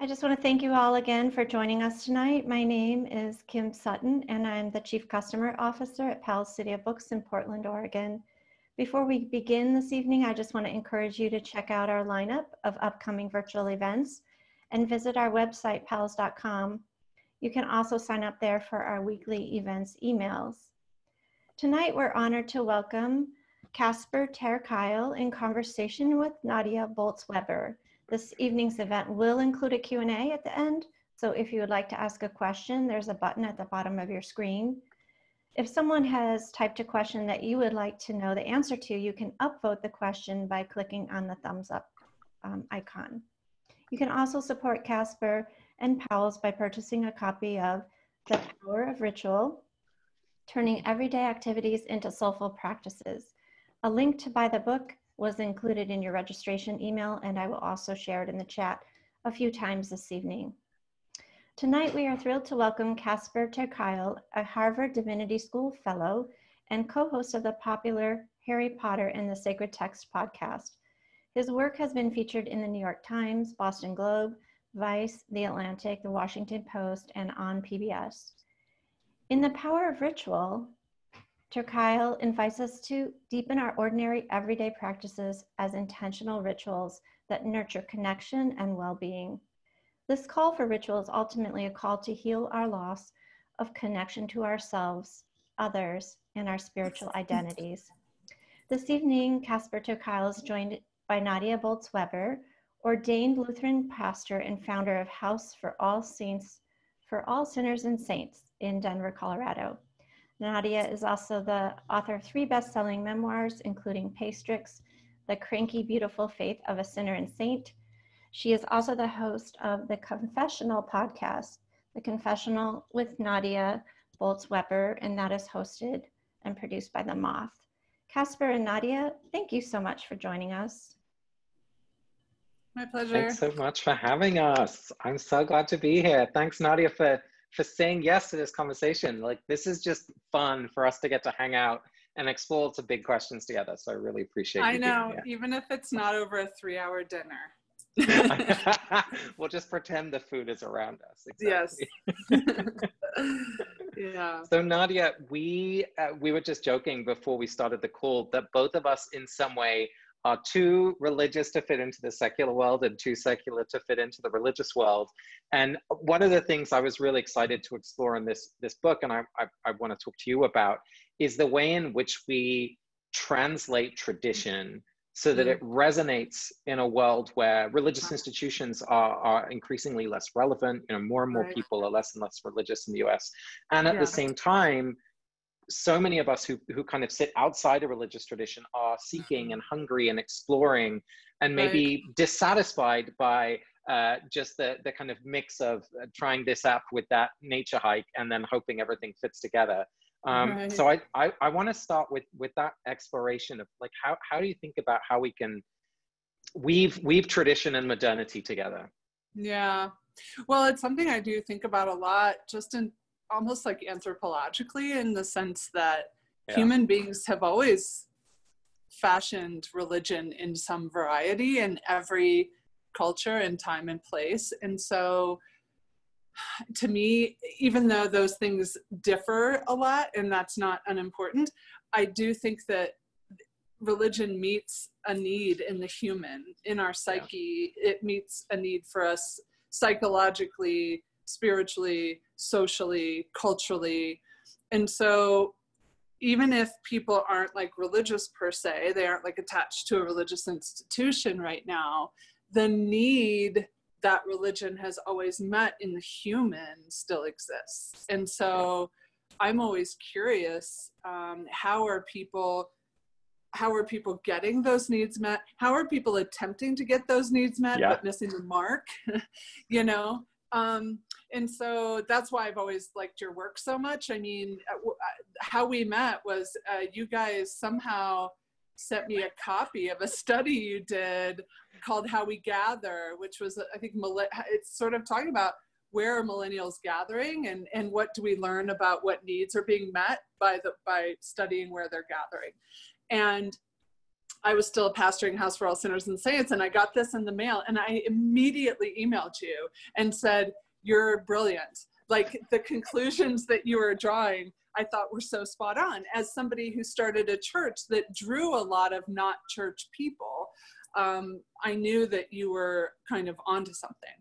I just want to thank you all again for joining us tonight. My name is Kim Sutton, and I'm the Chief Customer Officer at Powell's City of Books in Portland, Oregon. Before we begin this evening, I just want to encourage you to check out our lineup of upcoming virtual events and visit our website, powells.com. You can also sign up there for our weekly events emails. Tonight, we're honored to welcome Casper ter Kuile in conversation with Nadia Bolz-Weber. This evening's event will include a Q&A at the end, so if you would like to ask a question, there's a button at the bottom of your screen. If someone has typed a question that you would like to know the answer to, you can upvote the question by clicking on the thumbs up um, icon. You can also support Casper and Powell's by purchasing a copy of The Power of Ritual, Turning Everyday Activities into Soulful Practices. A link to buy the book was included in your registration email, and I will also share it in the chat a few times this evening. Tonight, we are thrilled to welcome Casper ter Kuile, a Harvard Divinity School Fellow and co-host of the popular Harry Potter and the Sacred Text podcast. His work has been featured in the New York Times, Boston Globe, Vice, The Atlantic, The Washington Post, and on PBS. In The Power of Ritual, ter Kuile invites us to deepen our ordinary everyday practices as intentional rituals that nurture connection and well-being. This call for ritual is ultimately a call to heal our loss of connection to ourselves, others, and our spiritual identities. This evening, Casper ter Kuile is joined by Nadia Bolz-Weber, ordained Lutheran pastor and founder of House for All Saints, for All Sinners and Saints in Denver, Colorado. Nadia is also the author of three best-selling memoirs, including Pastrix, The Cranky Beautiful Faith of a Sinner and Saint. She is also the host of the Confessional podcast, The Confessional with Nadia Bolz-Weber, and that is hosted and produced by The Moth. Casper and Nadia, thank you so much for joining us. My pleasure. Thanks so much for having us. I'm so glad to be here. Thanks, Nadia, for for saying yes to this conversation. Like this is just fun for us to get to hang out and explore some big questions together. So I really appreciate. it. I know, even if it's not over a three-hour dinner. we'll just pretend the food is around us. Exactly. Yes. yeah. So Nadia, we uh, we were just joking before we started the call that both of us, in some way, are too religious to fit into the secular world and too secular to fit into the religious world. And one of the things I was really excited to explore in this, this book, and I, I, I want to talk to you about, is the way in which we translate tradition so that it resonates in a world where religious institutions are, are increasingly less relevant. You know, more and more right. people are less and less religious in the US. And at yeah. the same time, so many of us who, who kind of sit outside a religious tradition are seeking and hungry and exploring and maybe right. dissatisfied by uh, just the, the kind of mix of uh, trying this app with that nature hike and then hoping everything fits together. Um, right. So I, I, I want to start with, with that exploration of like, how, how do you think about how we can weave, weave tradition and modernity together? Yeah. Well, it's something I do think about a lot just in almost like anthropologically in the sense that yeah. human beings have always fashioned religion in some variety in every culture and time and place. And so to me, even though those things differ a lot and that's not unimportant, I do think that religion meets a need in the human, in our psyche. Yeah. It meets a need for us psychologically spiritually, socially, culturally. And so even if people aren't like religious per se, they aren't like attached to a religious institution right now, the need that religion has always met in the human still exists. And so I'm always curious, um, how are people how are people getting those needs met how are people attempting to get those needs met yeah. but missing the mark you know um, and so that's why I've always liked your work so much. I mean, uh, uh, how we met was uh, you guys somehow sent me a copy of a study you did called How We Gather, which was, I think, it's sort of talking about where are millennials gathering and, and what do we learn about what needs are being met by, the, by studying where they're gathering. And I was still a pastoring House for All Sinners and Saints, and I got this in the mail, and I immediately emailed you and said, "You're brilliant. Like the conclusions that you were drawing." I thought were so spot on. As somebody who started a church that drew a lot of not church people, um, I knew that you were kind of onto something.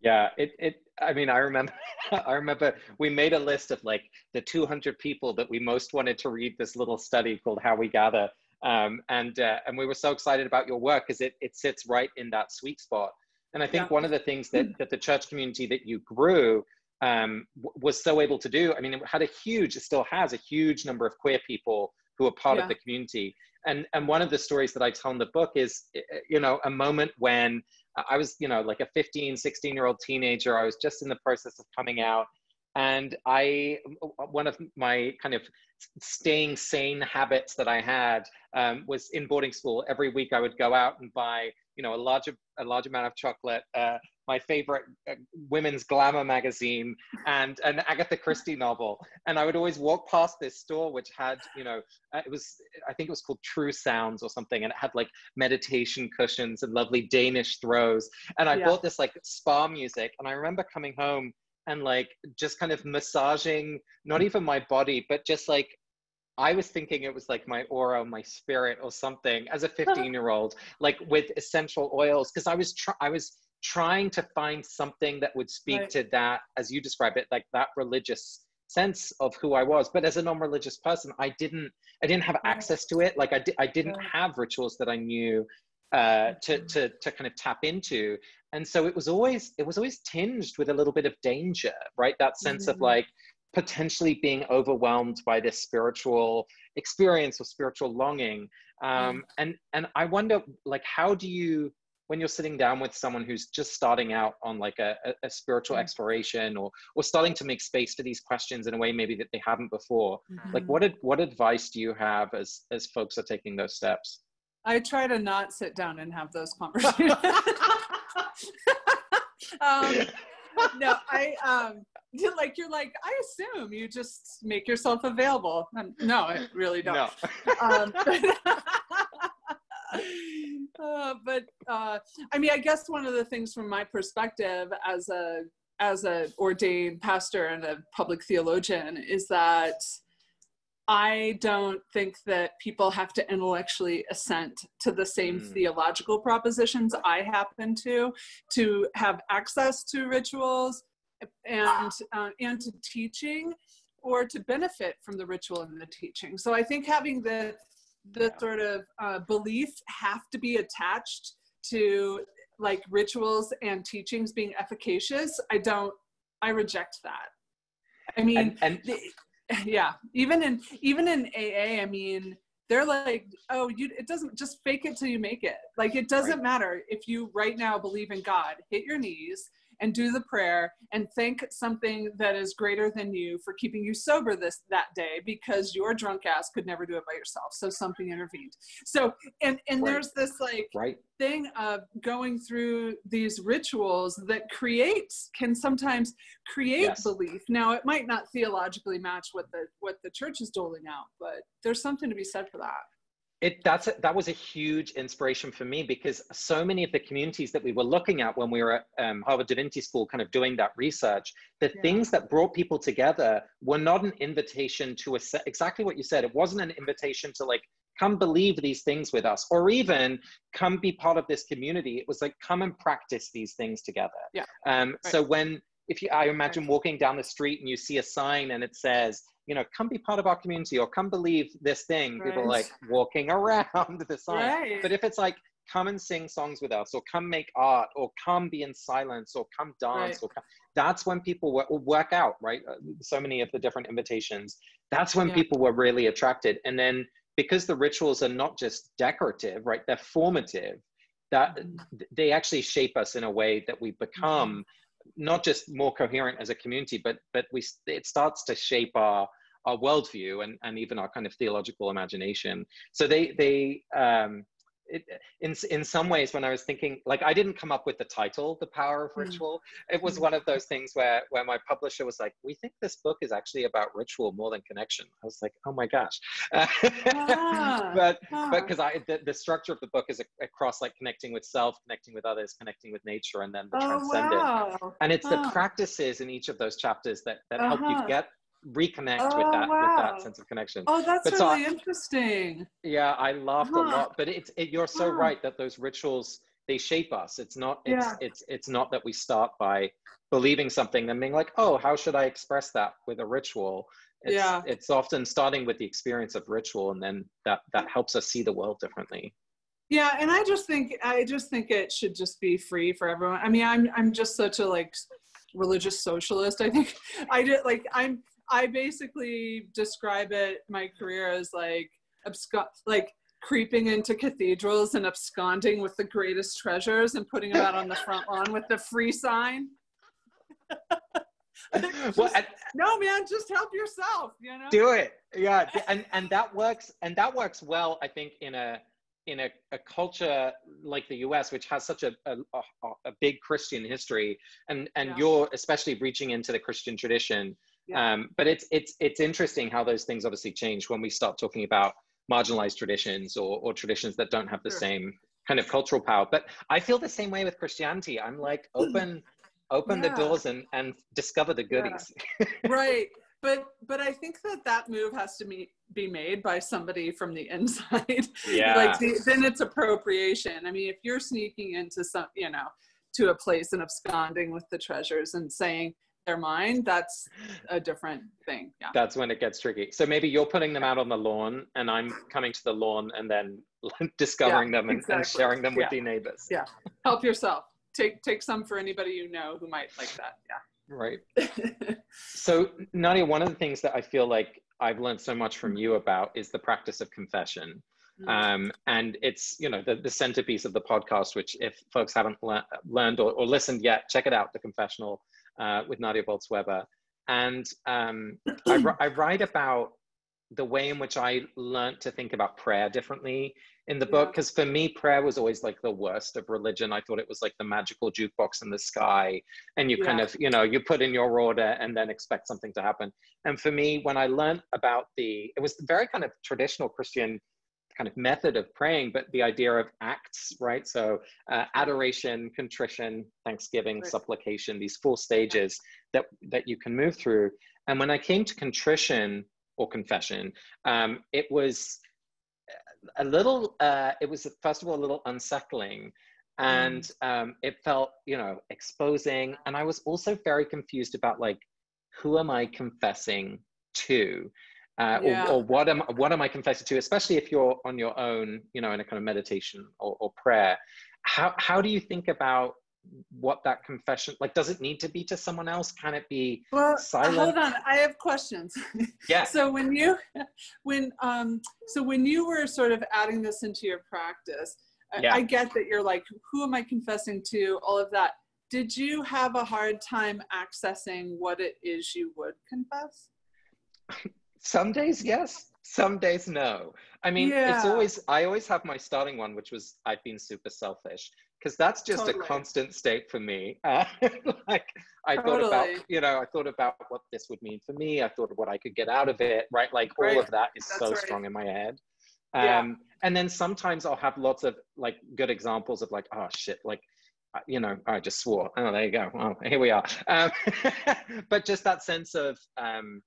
Yeah, it, it I mean, I remember I remember we made a list of like the 200 people that we most wanted to read this little study called How We Gather. Um, and uh, and we were so excited about your work because it, it sits right in that sweet spot. And I think yeah. one of the things that, that the church community that you grew um, was so able to do, I mean, it had a huge, it still has a huge number of queer people who are part yeah. of the community. And, and one of the stories that I tell in the book is, you know, a moment when I was, you know, like a 15, 16 year old teenager. I was just in the process of coming out. And I, one of my kind of staying sane habits that I had um, was in boarding school. Every week I would go out and buy, you know, a large, a large amount of chocolate, uh, my favorite uh, women's glamour magazine and an Agatha Christie novel. And I would always walk past this store, which had, you know, uh, it was, I think it was called True Sounds or something. And it had like meditation cushions and lovely Danish throws. And I yeah. bought this like spa music. And I remember coming home and like just kind of massaging, not even my body, but just like I was thinking it was like my aura, my spirit, or something as a 15 year old, like with essential oils. Cause I was, tr- I was trying to find something that would speak right. to that, as you describe it, like that religious sense of who I was. But as a non-religious person, I didn't, I didn't have access to it. Like I, di- I didn't have rituals that I knew uh, to, mm-hmm. to, to kind of tap into. And so it was always, it was always tinged with a little bit of danger, right? That sense mm-hmm. of like, potentially being overwhelmed by this spiritual experience or spiritual longing um, mm. and and i wonder like how do you when you're sitting down with someone who's just starting out on like a, a spiritual mm-hmm. exploration or or starting to make space for these questions in a way maybe that they haven't before mm-hmm. like what what advice do you have as as folks are taking those steps i try to not sit down and have those conversations um, no i um like you're like i assume you just make yourself available no i really don't no. um, uh, but uh, I mean, I guess one of the things from my perspective as a as a ordained pastor and a public theologian is that I don't think that people have to intellectually assent to the same mm. theological propositions I happen to to have access to rituals and uh, and to teaching or to benefit from the ritual and the teaching. So I think having the the sort of uh, belief have to be attached to like rituals and teachings being efficacious i don't i reject that i mean and, and the, yeah even in even in aa i mean they're like oh you it doesn't just fake it till you make it like it doesn't right. matter if you right now believe in god hit your knees and do the prayer and thank something that is greater than you for keeping you sober this that day because your drunk ass could never do it by yourself so something intervened so and and right. there's this like right. thing of going through these rituals that creates can sometimes create yes. belief now it might not theologically match what the what the church is doling out but there's something to be said for that it that's a, that was a huge inspiration for me because so many of the communities that we were looking at when we were at um, Harvard Divinity School, kind of doing that research, the yeah. things that brought people together were not an invitation to a, exactly what you said. It wasn't an invitation to like come believe these things with us, or even come be part of this community. It was like come and practice these things together. Yeah. Um, right. So when if you, I imagine walking down the street and you see a sign and it says you know, come be part of our community or come believe this thing. Right. People like walking around the sign. Right. But if it's like, come and sing songs with us or come make art or come be in silence or come dance right. or come, that's when people work, work out, right? Uh, so many of the different invitations. That's when yeah. people were really attracted. And then because the rituals are not just decorative, right? They're formative that mm-hmm. they actually shape us in a way that we become mm-hmm. not just more coherent as a community, but but we it starts to shape our our worldview and, and even our kind of theological imagination. So they they um, it, in in some ways when i was thinking like i didn't come up with the title the power of hmm. ritual mm. it was mm. one of those things where where my publisher was like we think this book is actually about ritual more than connection i was like oh my gosh ah, but ah. but because i the, the, structure of the book is across like connecting with self connecting with others connecting with nature and then the oh, transcendent wow. and it's the practices in each of those chapters that that uh-huh. help you uh-huh. get reconnect oh, with that wow. with that sense of connection. Oh, that's but really so interesting. Yeah, I laughed huh. a lot, but it's it, you're so huh. right that those rituals they shape us. It's not it's yeah. it's it's not that we start by believing something and being like, oh, how should I express that with a ritual? It's, yeah. it's often starting with the experience of ritual, and then that that helps us see the world differently. Yeah, and I just think I just think it should just be free for everyone. I mean, I'm I'm just such a like religious socialist. I think I did like I'm I basically describe it my career as like abscond like creeping into cathedrals and absconding with the greatest treasures and putting them out on the front lawn with the free sign. just, well, and, no man just help yourself you know do it yeah and and that works and that works well i think in a in a, a culture like the us which has such a, a, a big christian history and and yeah. you're especially reaching into the christian tradition yeah. Um, but it's it's it's interesting how those things obviously change when we start talking about marginalized traditions or, or traditions that don't have the sure. same kind of cultural power. But I feel the same way with Christianity. I'm like open open yeah. the doors and and discover the goodies. Yeah. right. But but I think that that move has to be be made by somebody from the inside. Yeah. like the, then it's appropriation. I mean, if you're sneaking into some, you know, to a place and absconding with the treasures and saying, their mind, that's a different thing. Yeah. That's when it gets tricky. So maybe you're putting them out on the lawn and I'm coming to the lawn and then discovering yeah, them and, exactly. and, sharing them with yeah. the neighbors. Yeah. Help yourself. Take take some for anybody you know who might like that. Yeah. Right. so Nadia, one of the things that I feel like I've learned so much from you about is the practice of confession. Mm. Um, and it's you know the, the centerpiece of the podcast which if folks haven't le- learned or, or, listened yet check it out the confessional uh, with Nadia Bolz-Weber. And um, I, I, write about the way in which I learned to think about prayer differently in the yeah. book. Because for me, prayer was always like the worst of religion. I thought it was like the magical jukebox in the sky. And you yeah. kind of, you know, you put in your order and then expect something to happen. And for me, when I learned about the, it was very kind of traditional Christian kind of method of praying, but the idea of acts, right? So uh, adoration, contrition, thanksgiving, right. supplication, these four stages that, that you can move through. And when I came to contrition or confession, um, it was a little, uh, it was first of all a little unsettling and mm. um, it felt, you know, exposing. And I was also very confused about like, who am I confessing to? Uh, yeah. or, or, what am what am I confessing to? Especially if you're on your own, you know, in a kind of meditation or, or prayer. How how do you think about what that confession like? Does it need to be to someone else? Can it be well, silent? Hold on, I have questions. Yeah. so when you when um so when you were sort of adding this into your practice, yeah. I, I get that you're like, who am I confessing to? All of that. Did you have a hard time accessing what it is you would confess? some days yes some days no i mean yeah. it's always i always have my starting one which was i've been super selfish because that's just totally. a constant state for me uh, like i totally. thought about you know i thought about what this would mean for me i thought of what i could get out of it right like right. all of that is that's so right. strong in my head um, yeah. and then sometimes i'll have lots of like good examples of like oh shit like uh, you know i just swore oh there you go oh here we are um, but just that sense of um,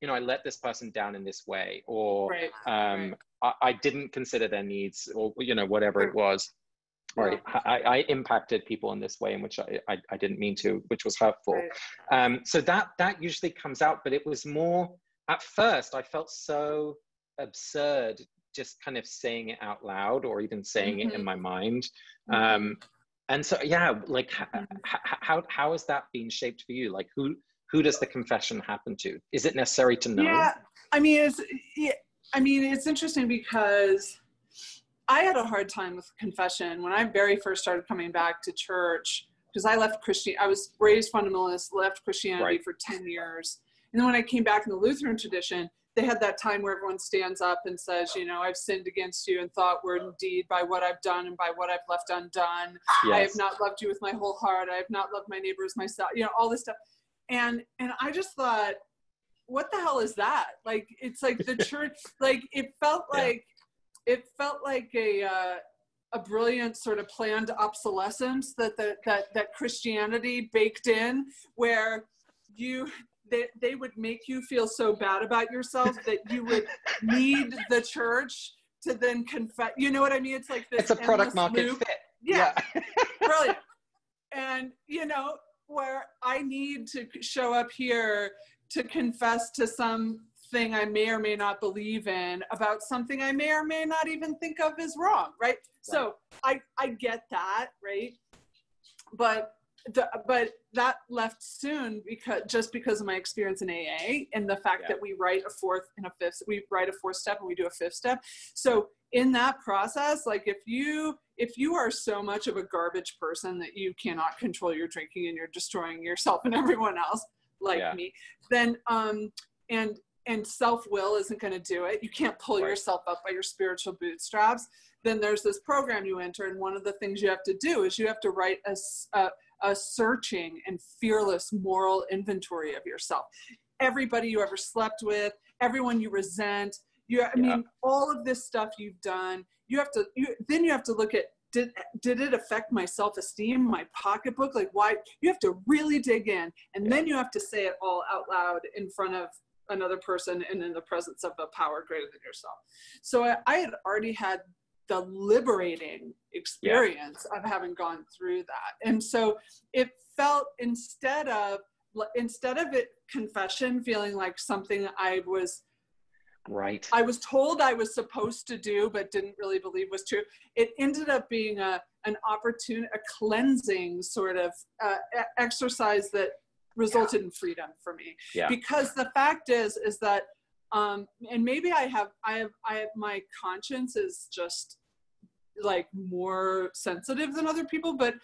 you know, I let this person down in this way, or right. Um, right. I, I, didn't consider their needs, or you know, whatever it was, or yeah. I, I, impacted people in this way in which I, I, I didn't mean to, which was hurtful. Right. Um, so that that usually comes out, but it was more at first. I felt so absurd just kind of saying it out loud, or even saying mm-hmm. it in mm-hmm. my mind. Mm-hmm. Um, and so, yeah, like mm-hmm. how how has that been shaped for you? Like who who does the confession happen to? Is it necessary to know? Yeah, I mean, it's, yeah, I mean, it's interesting because I had a hard time with confession when I very first started coming back to church because I left Christian. I was raised fundamentalist, left Christianity right. for ten years, and then when I came back in the Lutheran tradition, they had that time where everyone stands up and says, you know, I've sinned against you in thought, word, and deed by what I've done and by what I've left undone. Yes. I have not loved you with my whole heart. I have not loved my neighbors myself. You know, all this stuff. And and I just thought, what the hell is that? Like it's like the church. like it felt like yeah. it felt like a. Uh, a brilliant sort of planned obsolescence that the, that that Christianity baked in, where you they, they would make you feel so bad about yourself that you would need the church to then confess. You know what I mean? It's like this. It's a product market loop. fit. Yeah, yeah. brilliant. And you know where I need to show up here to confess to something I may or may not believe in about something I may or may not even think of as wrong, right? right. So I I get that, right? But the, but that left soon because just because of my experience in AA and the fact yeah. that we write a fourth and a fifth, we write a fourth step and we do a fifth step. So in that process, like if you if you are so much of a garbage person that you cannot control your drinking and you're destroying yourself and everyone else like yeah. me, then um and and self will isn't going to do it. You can't pull right. yourself up by your spiritual bootstraps. Then there's this program you enter, and one of the things you have to do is you have to write a, a a searching and fearless moral inventory of yourself. Everybody you ever slept with, everyone you resent, you, I mean, all of this stuff you've done, you have to, you, then you have to look at did did it affect my self-esteem my pocketbook like why you have to really dig in and yeah. then you have to say it all out loud in front of another person and in the presence of a power greater than yourself so i, I had already had the liberating experience yeah. of having gone through that and so it felt instead of instead of it confession feeling like something i was right i was told i was supposed to do but didn't really believe was true it ended up being a an opportune a cleansing sort of uh, exercise that resulted yeah. in freedom for me yeah. because the fact is is that um, and maybe I have, I have, I have, my conscience is just like more sensitive than other people, but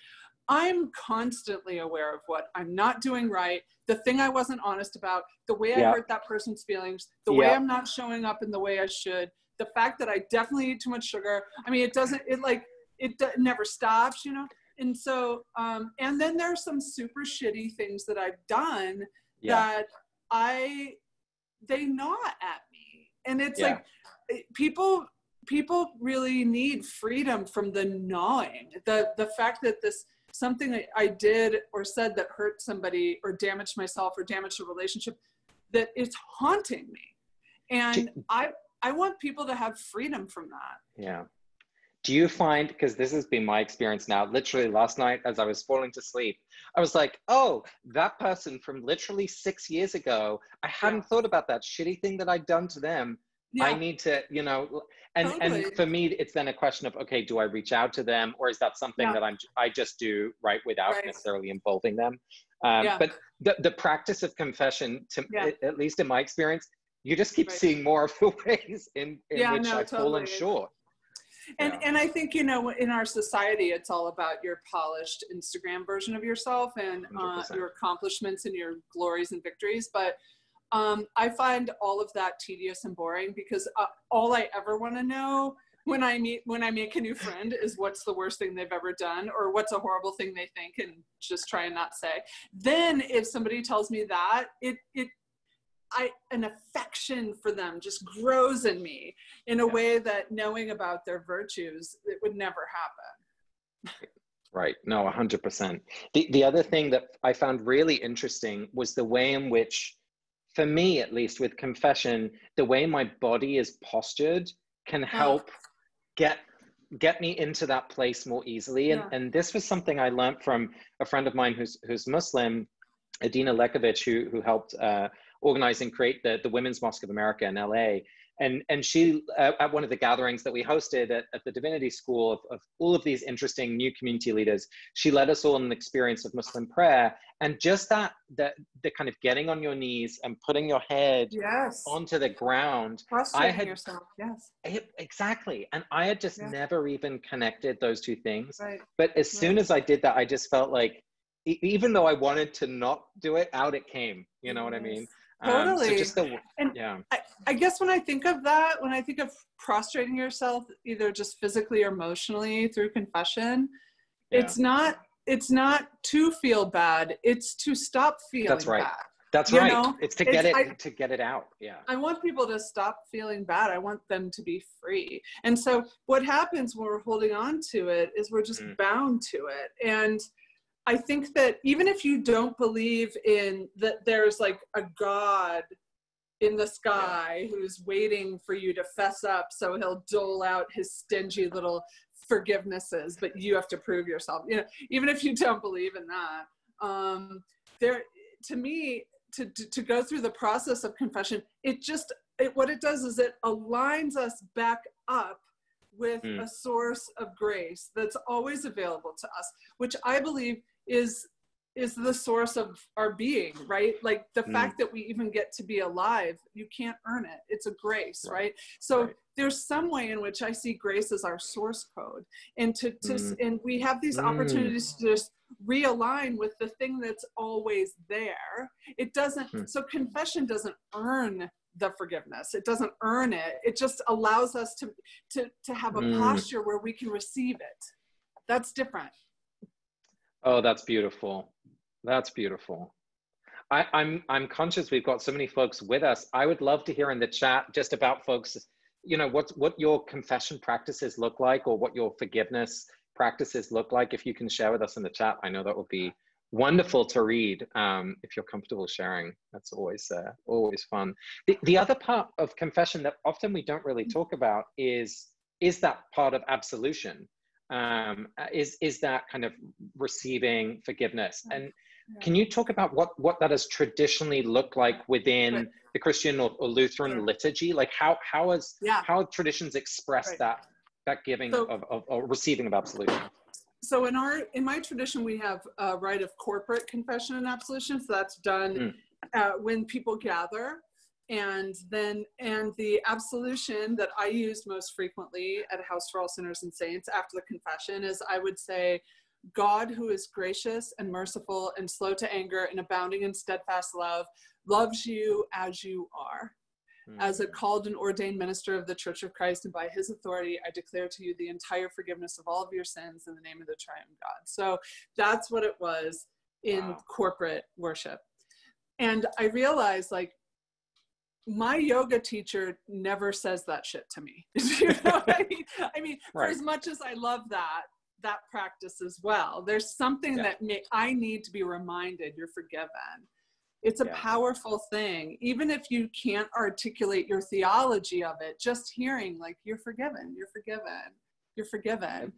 I'm constantly aware of what I'm not doing right, the thing I wasn't honest about, the way I hurt that person's feelings, the way I'm not showing up in the way I should, the fact that I definitely eat too much sugar. I mean, it doesn't, it like, it, it never stops, you know? And so, um, and then there are some super shitty things that I've done yeah. that I, they gnaw at me. And it's yeah. like, people people really need freedom from the gnawing the the fact that this something that i did or said that hurt somebody or damaged myself or damaged a relationship that it's haunting me. And i i want people to have freedom from that. Yeah. Do you find because this has been my experience now literally last night as i was falling to sleep i was like oh that person from literally six years ago i hadn't yeah. thought about that shitty thing that i'd done to them yeah. i need to you know and totally. and for me it's then a question of okay do i reach out to them or is that something yeah. that i'm i just do right without right. necessarily involving them um, yeah. but the, the practice of confession to at least in my experience you just keep right. seeing more of the ways in, in which no, i've totally. fallen short and yeah. and i think you know in our society it's all about your polished instagram version of yourself and uh, your accomplishments and your glories and victories but um, I find all of that tedious and boring because uh, all I ever want to know when I meet when I make a new friend is what's the worst thing they've ever done or what's a horrible thing they think and just try and not say. Then if somebody tells me that, it it I an affection for them just grows in me in a yeah. way that knowing about their virtues it would never happen. Right. No, 100%. The the other thing that I found really interesting was the way in which for me at least with confession the way my body is postured can help get get me into that place more easily. And, yeah. and this was something i learned from a friend of mine who's who's muslim adina lekovich who, who helped uh, organize and create the, the women's mosque of america in la and and she uh, at one of the gatherings that we hosted at, at the divinity school of, of, all of these interesting new community leaders she led us all in an experience of muslim prayer and just that that the kind of getting on your knees and putting your head yes. onto the ground i had yourself yes it, exactly and i had just never even connected those two things right. but as right. soon as i did that i just felt like even though i wanted to not do it out it came you know yes. what i mean Totally. Um, so just the, and yeah. I, I guess when I think of that, when I think of prostrating yourself, either just physically or emotionally through confession, yeah. it's not it's not to feel bad. It's to stop feeling That's right. bad. That's you right. Know? It's to get it's, it I, to get it out. Yeah. I want people to stop feeling bad. I want them to be free. And so what happens when we're holding on to it is we're just mm. bound to it. And I think that even if you don't believe in that there's like a God in the sky who's waiting for you to fess up so he'll dole out his stingy little forgivenesses, but you have to prove yourself. You know, even if you don't believe in that. Um, there to me, to, to, to go through the process of confession, it just it, what it does is it aligns us back up with mm. a source of grace that's always available to us, which I believe is is the source of our being, right? Like the mm. fact that we even get to be alive, you can't earn it. It's a grace, right? right? So right. there's some way in which I see grace as our source code. And to, to mm. and we have these mm. opportunities to just realign with the thing that's always there. It doesn't hmm. so confession doesn't earn the forgiveness. It doesn't earn it. It just allows us to to to have a mm. posture where we can receive it. That's different. Oh, that's beautiful. That's beautiful. I, am I'm, I'm conscious we've got so many folks with us. I would love to hear in the chat just about folks, you know, what what your confession practices look like, or what your forgiveness practices look like. If you can share with us in the chat, I know that would be wonderful to read. Um, if you're comfortable sharing, that's always uh, always fun. The, the other part of confession that often we don't really talk about is is that part of absolution. Um, is is that kind of receiving forgiveness and can you talk about what, what that has traditionally looked like within right. the Christian or, or Lutheran sure. liturgy? Like how how has yeah. how traditions express right. that that giving so, of, of, of, receiving of absolution? So in our in my tradition, we have a rite of corporate confession and absolution. So that's done mm. uh, when people gather, and then and the absolution that I used most frequently at House for All Sinners and Saints after the confession is I would say God, who is gracious and merciful and slow to anger and abounding in steadfast love, loves you as you are. Mm-hmm. As a hmm. called and ordained minister of the Church of Christ, and by his authority, I declare to you the entire forgiveness of all of your sins in the name of the triune God. So that's what it was in wow. corporate worship. And I realized, like, my yoga teacher never says that shit to me. you know I mean? I mean right. for as much as I love that, that practice as well. There's something yeah. that may, I need to be reminded you're forgiven. It's a yeah. powerful thing. Even if you can't articulate your theology of it, just hearing like you're forgiven, you're forgiven, you're forgiven.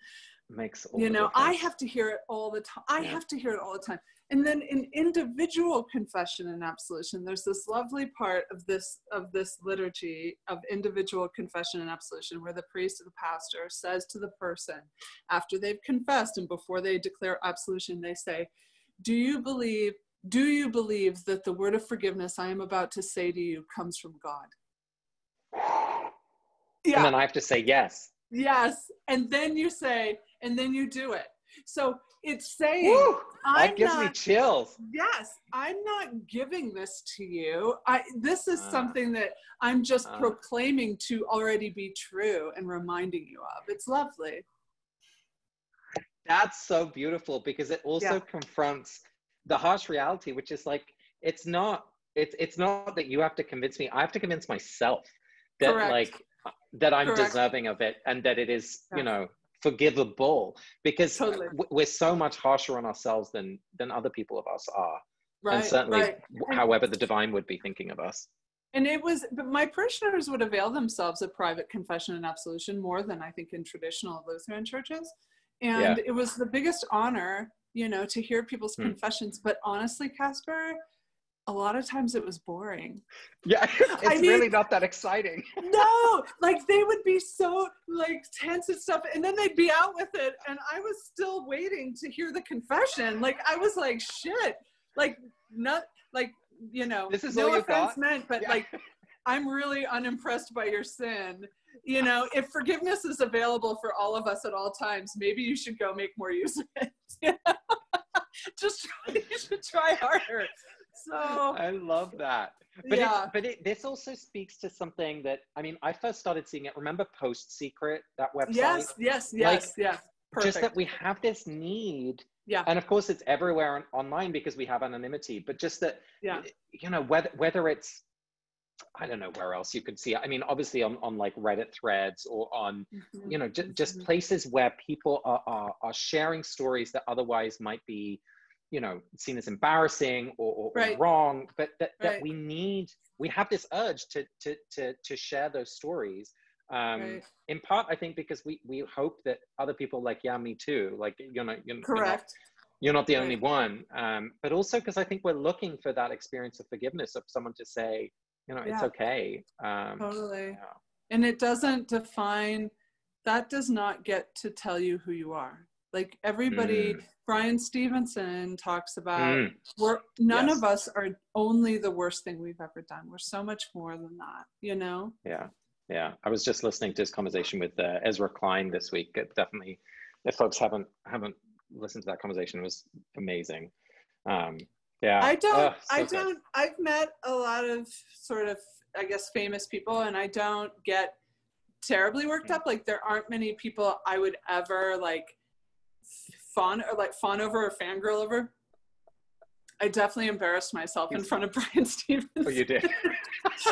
Makes you know, I have to hear it all the time. I yeah. have to hear it all the time. And then in individual confession and absolution, there's this lovely part of this of this liturgy of individual confession and absolution where the priest or the pastor says to the person after they've confessed and before they declare absolution, they say, Do you believe, do you believe that the word of forgiveness I am about to say to you comes from God? Yeah. And then I have to say yes. Yes. And then you say, and then you do it. So it's saying Woo, that gives not, me chills. Yes, I'm not giving this to you. I this is uh, something that I'm just uh, proclaiming to already be true and reminding you of. It's lovely. That's so beautiful because it also yeah. confronts the harsh reality, which is like it's not it's it's not that you have to convince me. I have to convince myself that Correct. like that I'm Correct. deserving of it and that it is, yeah. you know, forgivable because totally. we're so much harsher on ourselves than than other people of us are right, and certainly right. however the divine would be thinking of us and it was but my parishioners would avail themselves of private confession and absolution more than i think in traditional lutheran churches and yeah. it was the biggest honor you know to hear people's hmm. confessions but honestly casper a lot of times it was boring. Yeah, it's I mean, really not that exciting. no, like they would be so like tense and stuff, and then they'd be out with it, and I was still waiting to hear the confession. Like I was like, shit, like not like you know, this is no offense meant, but yeah. like I'm really unimpressed by your sin. You know, if forgiveness is available for all of us at all times, maybe you should go make more use of it. Just try, you should try harder so I love that. But yeah. It, but it, this also speaks to something that I mean, I first started seeing it. Remember Post Secret, that website? Yes, yes, yes, like, yes. Perfect. Just that we have this need. Yeah. And of course, it's everywhere on, online because we have anonymity. But just that, yeah. you know, whether whether it's I don't know where else you could see it. I mean, obviously on, on like Reddit threads or on, mm-hmm. you know, j- just mm-hmm. places where people are, are, are sharing stories that otherwise might be, you know, seen as embarrassing or, or, right. or wrong, but that, right. that we need, we have this urge to, to, to, to share those stories. Um, right. In part, I think because we, we hope that other people like, yeah, me too, like, you know, you're, Correct. You're not, you're not the only one. Um, but also because I think we're looking for that experience of forgiveness of someone to say, you know, yeah. it's okay. Um, totally. Yeah. And it doesn't define, that does not get to tell you who you are. Like everybody, mm. Bryan Stevenson talks about, mm. we're, none yes. of us are only the worst thing we've ever done. We're so much more than that, you know? Yeah. Yeah. I was just listening to his conversation with uh, Ezra Klein this week. It definitely, if folks haven't, haven't listened to that conversation, it was amazing. Um, yeah i don't oh, so i don't i've met a lot of sort of i guess famous people and i don't get terribly worked up like there aren't many people i would ever like fawn or like fawn over or fangirl over? I definitely embarrassed myself in front of Brian stevens. Oh you did?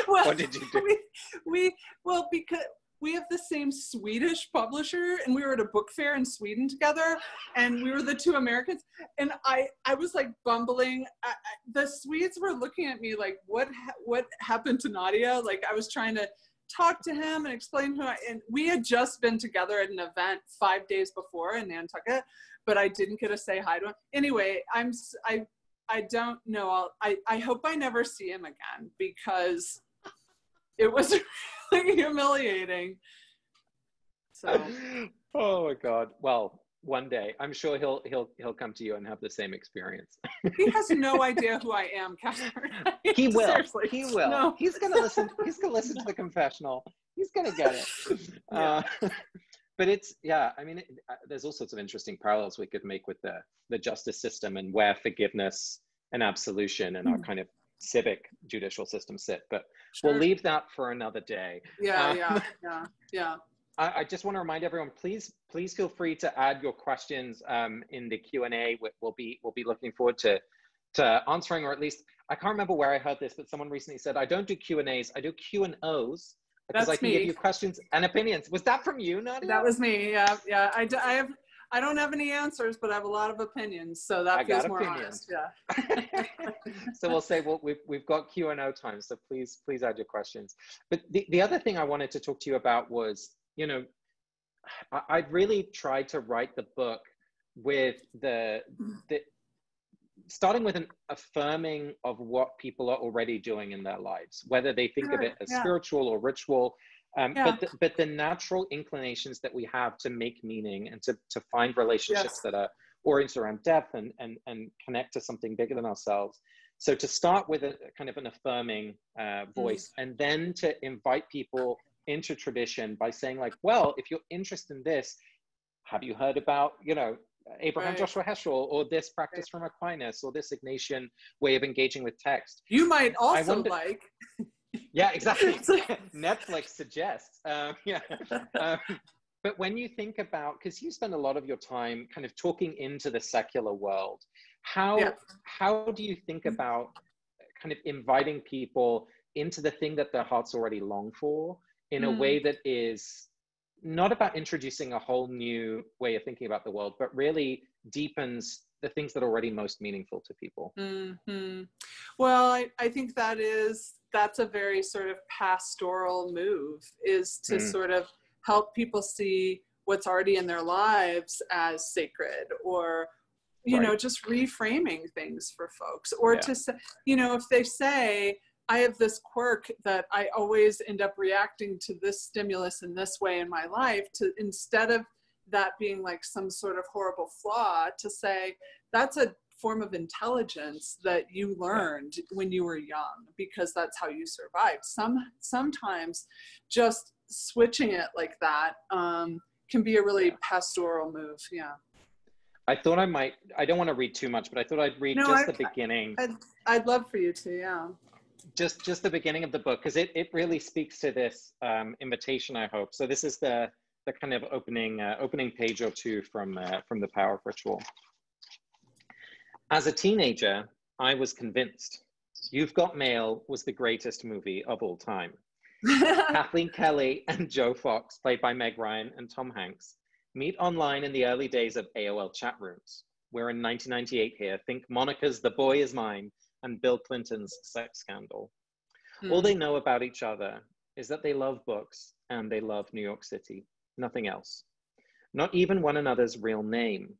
Well, what did you do? we, we well because we have the same Swedish publisher and we were at a book fair in Sweden together and we were the two Americans and I I was like bumbling. I, I, the Swedes were looking at me like what what happened to Nadia? Like I was trying to talk to him and explain who I and we had just been together at an event 5 days before in Nantucket but I didn't get to say hi to him anyway I'm I I don't know I'll, I I hope I never see him again because it was really humiliating. So. Oh my God. Well, one day i'm sure he'll he'll he'll come to you and have the same experience he has no idea who i am catherine he will Seriously. he will no. he's gonna listen he's gonna listen to the confessional he's gonna get it yeah. uh, but it's yeah i mean it, uh, there's all sorts of interesting parallels we could make with the the justice system and where forgiveness and absolution and mm. our hmm. kind of civic judicial system sit. But sure. we'll leave that for another day. Yeah, um, yeah, yeah, yeah. I, I, just want to remind everyone, please, please feel free to add your questions um, in the Q and A. We'll be we'll be looking forward to to answering, or at least I can't remember where I heard this, but someone recently said I don't do Q and A's, I do Q and O's because That's I can me. give you questions and opinions. Was that from you, Nadia? That was me. Yeah, yeah. I, I have I don't have any answers, but I have a lot of opinions, so that I feels more opinions. honest. Yeah. so we'll say well, we've we've got Q and O time, so please please add your questions. But the the other thing I wanted to talk to you about was, you know, I, I really tried to write the book with the the starting with an affirming of what people are already doing in their lives, whether they think sure, of it as yeah. spiritual or ritual, um, yeah. but, the, but the natural inclinations that we have to make meaning and to, to find relationships yes. that are oriented around depth and, and, and connect to something bigger than ourselves. So to start with a kind of an affirming uh, mm-hmm. voice mm. and then to invite people into tradition by saying like, well, if you're interested in this, have you heard about, you know, Abraham right. Joshua Heschel or this practice from Aquinas or this Ignatian way of engaging with text. You might also wonder, like yeah, exactly. Netflix suggests. Um, yeah. Um, but when you think about, because you spend a lot of your time kind of talking into the secular world, how yeah. how do you think mm-hmm. about kind of inviting people into the thing that their hearts already long for in mm. a way that is not about introducing a whole new way of thinking about the world, but really deepens the things that are already most meaningful to people? Mm-hmm. Well, I, I think that is that's a very sort of pastoral move is to mm. sort of help people see what's already in their lives as sacred or you right. know just reframing things for folks or yeah. to say you know if they say i have this quirk that i always end up reacting to this stimulus in this way in my life to instead of that being like some sort of horrible flaw to say that's a form of intelligence that you learned when you were young because that's how you survived some sometimes just switching it like that um, can be a really pastoral move yeah I thought I might. I don't want to read too much, but I thought I'd read no, just I, the beginning. I'd, I'd love for you to, yeah. Just just the beginning of the book because it it really speaks to this um, invitation. I hope so. This is the the kind of opening uh, opening page or two from uh, from the Power of Ritual. As a teenager, I was convinced You've Got Mail was the greatest movie of all time. Kathleen Kelly and Joe Fox, played by Meg Ryan and Tom Hanks, meet online in the early days of AOL chat rooms. We're in 1998 here. Think Monica's The Boy Is Mine and Bill Clinton's sex scandal. Mm. All they hmm. know about each other is that they love books and they love New York City, nothing else. Not even one another's real name.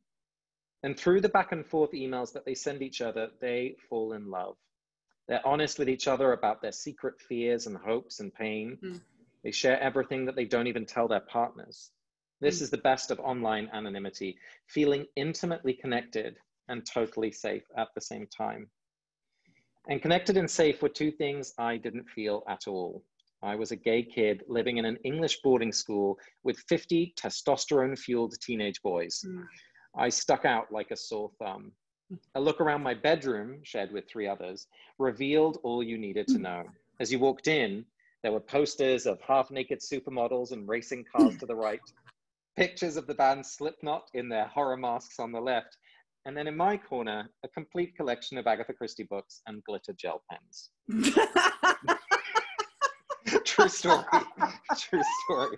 And through the back and forth emails that they send each other, they fall in love. They're honest with each other about their secret fears and hopes and pain. Mm. They share everything that they don't even tell their partners. This mm. is the best of online anonymity, feeling intimately connected and totally safe at the same time. And connected and safe were two things I didn't feel at all. I was a gay kid living in an English boarding school with 50 testosterone fueled teenage boys. Mm. I stuck out like a sore thumb. A look around my bedroom, shared with three others, revealed all you needed to know. As you walked in, there were posters of half naked supermodels and racing cars to the right, pictures of the band Slipknot in their horror masks on the left, and then in my corner, a complete collection of Agatha Christie books and glitter gel pens. True story. True story.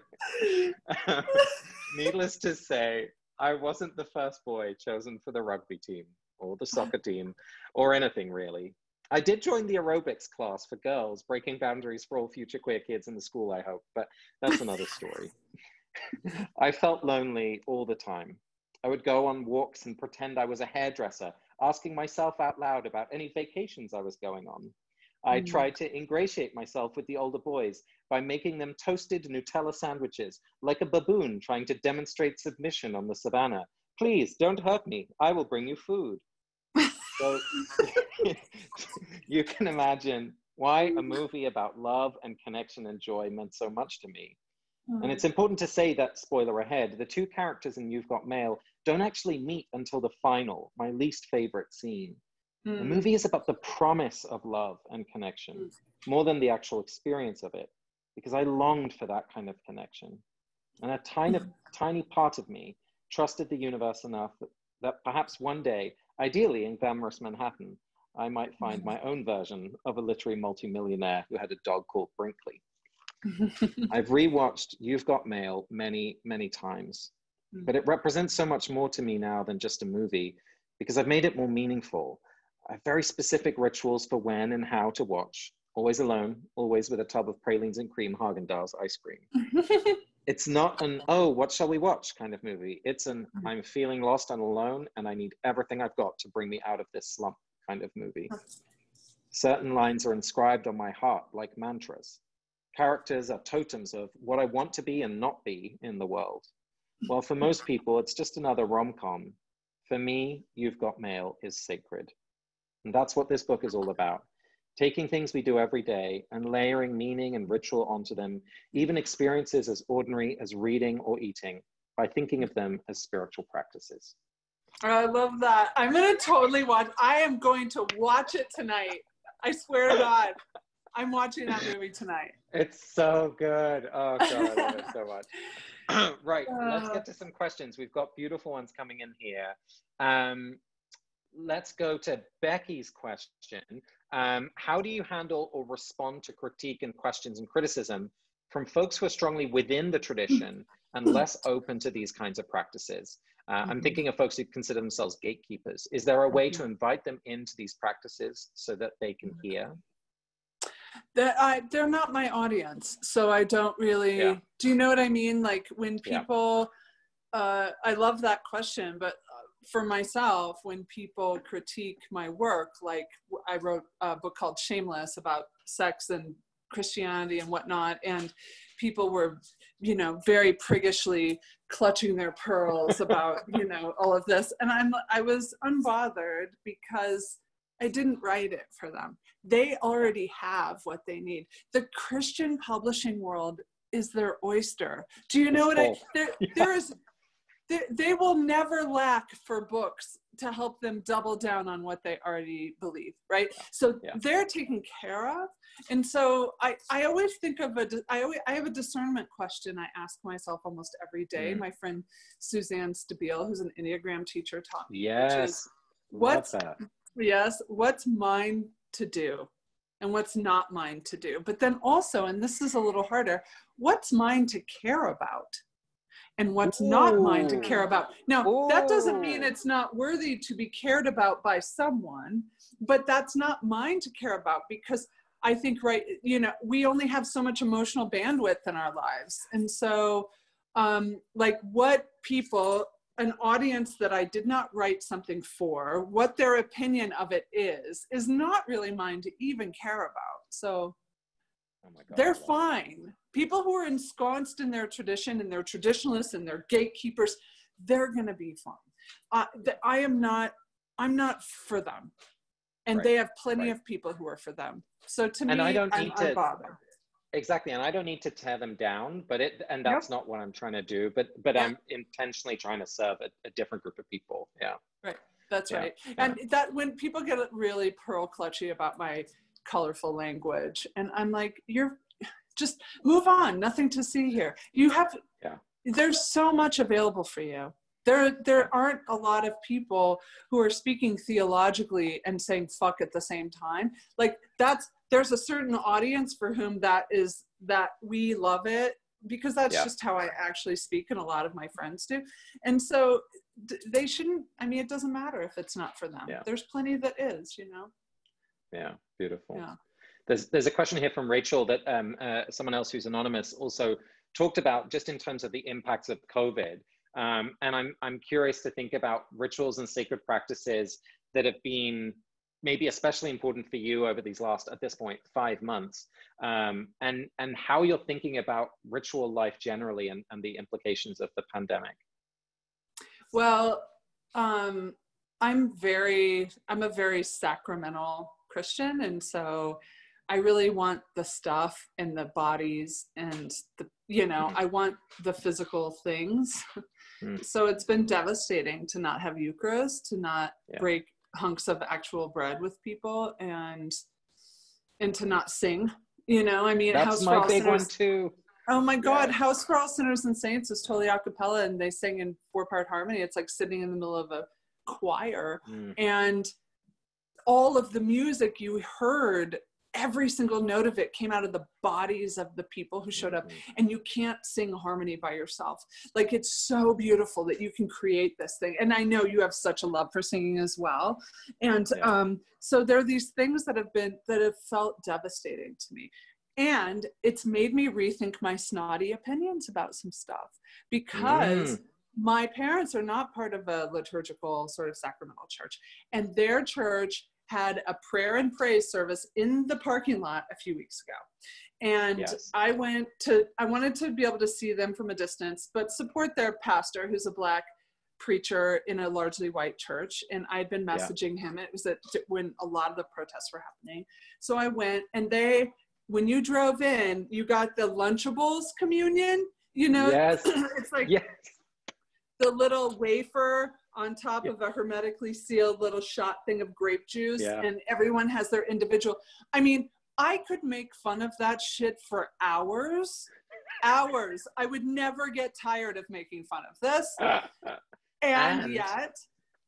needless to say, I wasn't the first boy chosen for the rugby team or the soccer team or anything really. I did join the aerobics class for girls, breaking boundaries for all future queer kids in the school, I hope, but that's another story. I felt lonely all the time. I would go on walks and pretend I was a hairdresser, asking myself out loud about any vacations I was going on. I mm. tried to ingratiate myself with the older boys by making them toasted Nutella sandwiches, like a baboon trying to demonstrate submission on the savannah. Please don't hurt me. I will bring you food. So you can imagine why a movie about love and connection and joy meant so much to me. Mm. And it's important to say that, spoiler ahead, the two characters in You've Got Mail don't actually meet until the final, my least favorite scene. Mm. The movie is about the promise of love and connection mm. more than the actual experience of it, because I longed for that kind of connection. And a tiny, mm. tiny part of me trusted the universe enough that, that perhaps one day Ideally, in glamorous Manhattan, I might find my own version of a literary multimillionaire who had a dog called Brinkley. I've rewatched You've Got Mail many, many times, hmm. but it represents so much more to me now than just a movie because I've made it more meaningful. I have very specific rituals for when and how to watch. Always alone, always with a tub of pralines and cream Haagen-Dazs ice cream. it's not an oh what shall we watch kind of movie it's an mm-hmm. i'm feeling lost and alone and i need everything i've got to bring me out of this slump kind of movie certain lines are inscribed on my heart like mantras characters are totems of what i want to be and not be in the world well for most people it's just another rom-com for me you've got mail is sacred and that's what this book is all about taking things we do every day and layering meaning and ritual onto them, even experiences as ordinary as reading or eating, by thinking of them as spiritual practices. Oh, I love that. I'm going to totally watch. I am going to watch it tonight. I swear to God. I'm watching that movie tonight. It's so good. Oh, God, I love it so much. right, let's get to some questions. We've got beautiful ones coming in here. Um, let's go to Becky's question. Um, how do you handle or respond to critique and questions and criticism from folks who are strongly within the tradition and less open to these kinds of practices? Uh, I'm mm-hmm. thinking of folks who consider themselves gatekeepers. Is there a way to mm-hmm. invite them into these practices so that they can hear? That I, they're not my audience, so I don't really. Yeah. Do you know what I mean? Like when people, yeah. uh, I love that question, but for myself, when people critique my work, like I wrote a book called Shameless about sex and Christianity and whatnot, and people were, you know, very priggishly clutching their pearls about, you know, all of this. And I'm I was unbothered because I didn't write it for them. They already have what they need. The Christian publishing world is their oyster. Do you know what I there, yeah. there is they, they will never lack for books to help them double down on what they already believe right so yeah. they're taken care of and so I, I always think of a I always I have a discernment question I ask myself almost every day. Mm. My friend Suzanne Stabile, who's an Enneagram teacher, taught me. Yes. What's yes, what's mine to do and what's not mine to do. But then also, and this is a little harder, what's mine to care about? and what's Ooh. not mine to care about. Now, Ooh. that doesn't mean it's not worthy to be cared about by someone, but that's not mine to care about because I think, right, you know, we only have so much emotional bandwidth in our lives. And so, um, like, what people, an audience that I did not write something for, what their opinion of it is, is not really mine to even care about. So, oh God, they're fine. People who are ensconced in their tradition and they're traditionalists and they're gatekeepers, they're going to be fine. Uh, I am not, I'm not for them and right. they have plenty right. of people who are for them. So to and me, I don't need I'm to exactly, and I don't need to tear them down, but it and that's yep. not what I'm trying to do. But but yeah. I'm intentionally trying to serve a, a, different group of people. Yeah. Right. That's yeah. right. And that when people get really pearl clutchy about my colorful language, and I'm like, you're just move on. Nothing to see here. You have. Yeah. There's so much available for you there there aren't a lot of people who are speaking theologically and saying fuck at the same time like that's there's a certain audience for whom that is that we love it because that's yeah. just how i actually speak and a lot of my friends do. And so they shouldn't i mean it doesn't matter if it's not for them. Yeah. there's plenty that is you know? Yeah beautiful. Yeah. There's there's a question here from rachel that um, uh, someone else who's anonymous also talked about just in terms of the impacts of covid. Um, and I'm, I'm curious to think about rituals and sacred practices that have been maybe especially important for you over these last, at this point, five months, um, and, and how you're thinking about ritual life generally and, and the implications of the pandemic. Well, um, I'm very, I'm a very sacramental Christian. And so I really want the stuff and the bodies and the, you know, mm-hmm. I want the physical things. Mm. So it's been devastating to not have Eucharist, to not yeah. break hunks of actual bread with people, and and to not sing. You know, I mean, that's House my big sinners, one too. Oh my God, yeah. House for All Sinners and Saints is totally a cappella, and they sing in four part harmony. It's like sitting in the middle of a choir, mm. and all of the music you heard every single note of it came out of the bodies of the people who showed up. Mm-hmm. and you can't sing harmony by yourself. Like it's so beautiful that you can create this thing. And i know you have such a love for singing as well. And yeah. um, so there are these things that have been that have felt devastating to me. And it's made me rethink my snotty opinions about some stuff. Because mm. my parents are not part of a liturgical sort of sacramental church. And their church had a prayer and praise service in the parking lot a few weeks ago. And yes. I went to, I wanted to be able to see them from a distance, but support their pastor, who's a black preacher in a largely white church. And I'd been messaging yeah. him. It was at, when a lot of the protests were happening. So I went, and they, when you drove in, you got the Lunchables communion. You know, yes. it's like yes. the little wafer on top yeah. of a hermetically sealed little shot thing of grape juice yeah. and everyone has their individual i mean i could make fun of that shit for hours hours i would never get tired of making fun of this and, and yet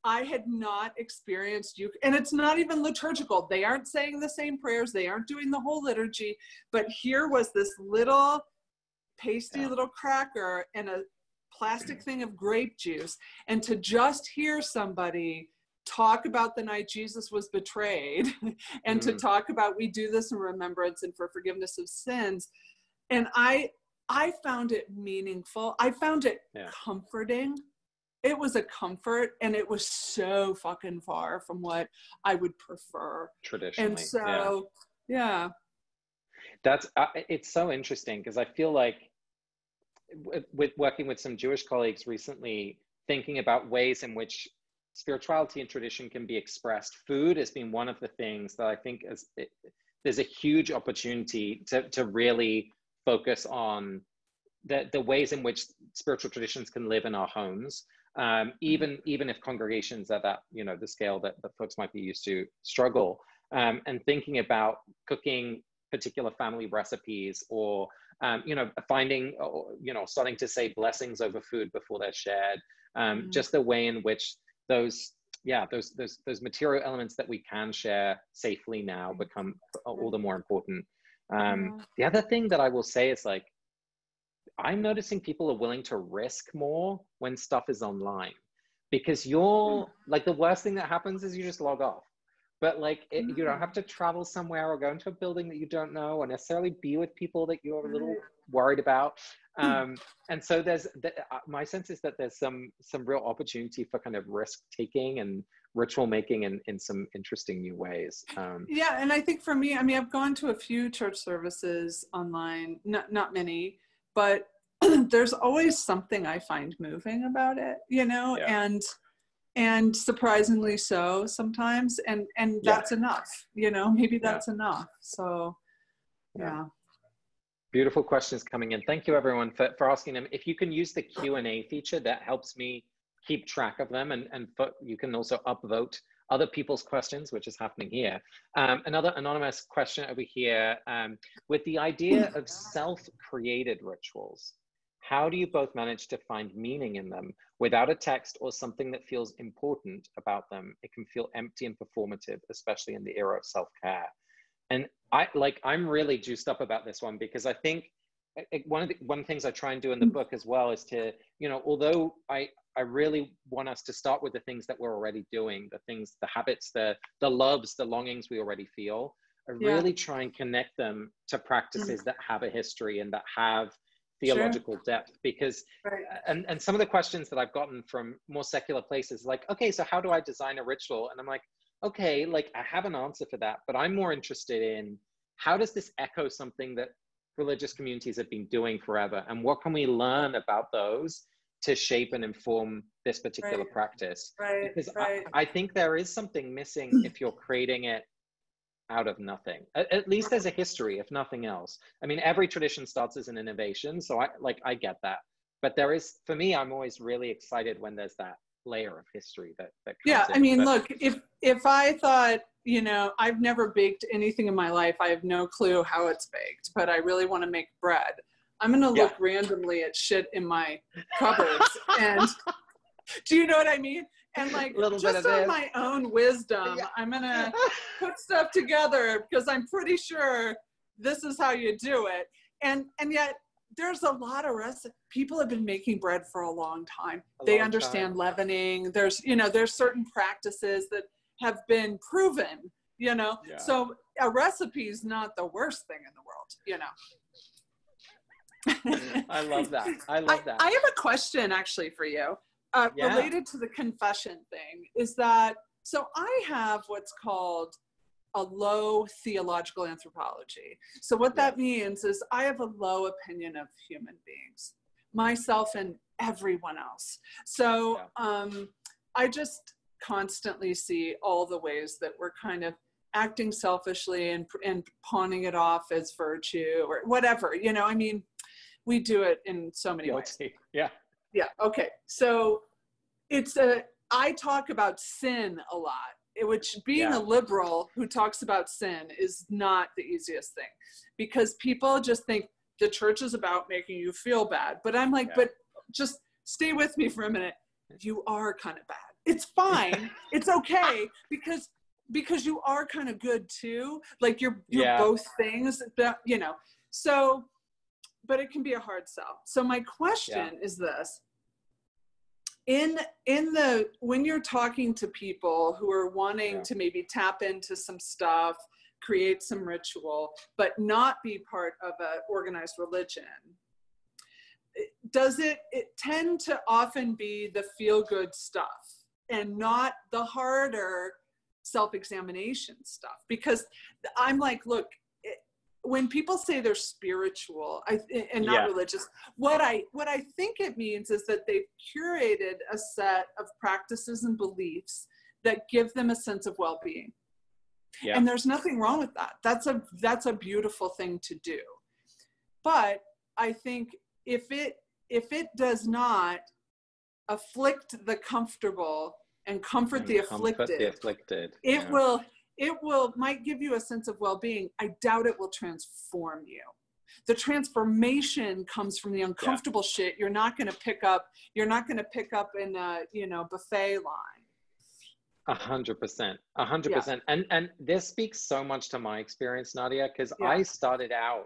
I had not experienced you, and it's not even liturgical. They aren't saying the same prayers, they aren't doing the whole liturgy. But here was this little pasty yeah. little cracker and a plastic thing of grape juice and to just hear somebody talk about the night Jesus was betrayed and mm. to talk about we do this in remembrance and for forgiveness of sins and I I found it meaningful I found it yeah. comforting it was a comfort and it was so fucking far from what I would prefer traditionally and so yeah, yeah. that's uh, it's so interesting because I feel like with working with some Jewish colleagues recently, thinking about ways in which spirituality and tradition can be expressed. Food has been one of the things that I think is, it, there's a huge opportunity to, to really focus on the, the ways in which spiritual traditions can live in our homes, um, mm-hmm. even even if congregations at that you know the scale that, that folks might be used to struggle, um, and thinking about cooking particular family recipes or um, you know finding you know starting to say blessings over food before they're shared, um, mm. just the way in which those yeah those those those material elements that we can share safely now become all the more important. Um, the other thing that I will say is like I'm noticing people are willing to risk more when stuff is online because you're hmm. like the worst thing that happens is you just log off. But like it, you don't have to travel somewhere or go into a building that you don't know or necessarily be with people that you're a little worried about. Um, and so there's the, uh, my sense is that there's some some real opportunity for kind of risk taking and ritual making in, in some interesting new ways. Um, yeah, and I think for me, I mean, I've gone to a few church services online, not not many, but there's always something I find moving about it, you know, yeah. and and surprisingly so sometimes and and that's enough you know maybe that's yeah. enough. So yeah. beautiful questions coming in. Thank you everyone for, for asking them. If you can use the q&a feature that helps me keep track of them and and for, you can also upvote other people's questions which is happening here. Um, another anonymous question over here um, with the idea of self-created rituals how do you both manage to find meaning in them without a text or something that feels important about them? It can feel empty and performative, especially in the era of self care. And I like, I'm really juiced up about this one because I think it, one of the one of the things I try and do in the mm. book as well is to, you know, although I I really want us to start with the things that we're already doing, the things, the habits, the the loves, the longings we already feel. I really try and connect them to practices mm. that have a history and that have theological sure. depth because right. Uh, and, and some of the questions that i've gotten from more secular places like okay so how do i design a ritual and i'm like okay like i have an answer for that but i'm more interested in how does this echo something that religious communities have been doing forever and what can we learn about those to shape and inform this particular right. practice right. because right. I, I think there is something missing if you're creating it out of nothing. At, at, least there's a history, if nothing else. I mean, every tradition starts as an innovation, so I like I get that. But there is, for me, I'm always really excited when there's that layer of history that that. yeah, in. I mean, but, look, if if I thought, you know, I've never baked anything in my life, I have no clue how it's baked, but I really want to make bread. I'm gonna look yeah. randomly at shit in my cupboards and. Do you know what I mean? And like just on my own wisdom yeah. i'm gonna put stuff together because i'm pretty sure this is how you do it and and yet there's a lot of rest people have been making bread for a long time a they long understand time. leavening there's you know there's certain practices that have been proven you know yeah. so a recipe is not the worst thing in the world you know I love that. I love that. I, I have a question actually for you uh, yeah. related to the confession thing is that so I have what's called a low theological anthropology. So what that means is I have a low opinion of human beings, myself and everyone else. So um, I just constantly see all the ways that we're kind of acting selfishly and and pawning it off as virtue or whatever. You know, I mean, we do it in so many ways. Yeah. Yeah. Okay. So it's a, I talk about sin a lot, eh, which being yeah. a liberal who talks about sin is not the easiest thing because people just think the church is about making you feel bad. But I'm like, yeah. but just stay with me for a minute. You are kind of bad. It's fine. it's okay because because you are kind of good too. Like you're you're yeah. both things that you know. So but it can be a hard sell. So my question is this in in the when you're talking to people who are wanting yeah. to maybe tap into some stuff create some ritual but not be part of an organized religion does it it tend to often be the feel good stuff and not the harder self-examination stuff because i'm like look when people say they're spiritual I, and not yeah. religious what i what i think it means is that they've curated a set of practices and beliefs that give them a sense of well-being yeah. and there's nothing wrong with that that's a that's a beautiful thing to do but i think if it if it does not afflict the comfortable and comfort, And the, comfort afflicted, the afflicted. it yeah. will it will might give you a sense of well-being i doubt it will transform you the transformation comes from the uncomfortable shit you're not going to pick up you're not going to pick up in a you know buffet line A hundred percent, a hundred percent and and this speaks so much to my experience, Nadia, because Yeah. I started out.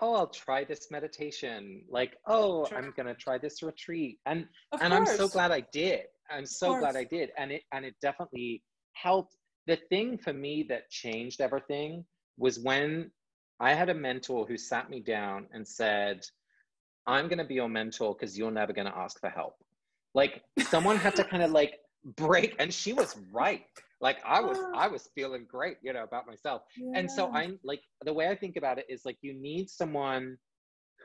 Oh, I'll try this meditation. Like, oh, Sure. I'm gonna try this retreat, and of and I'm so glad I did. I'm so glad I did, and it and it definitely helped. The thing for me that changed everything was when I had a mentor who sat me down and said, "I'm gonna be your mentor because you're never gonna ask for help." Like someone had to kind of like break, and she was right. Like I was. I was feeling great, you know, about myself. And so I'm like, the way I think about it is like, you need someone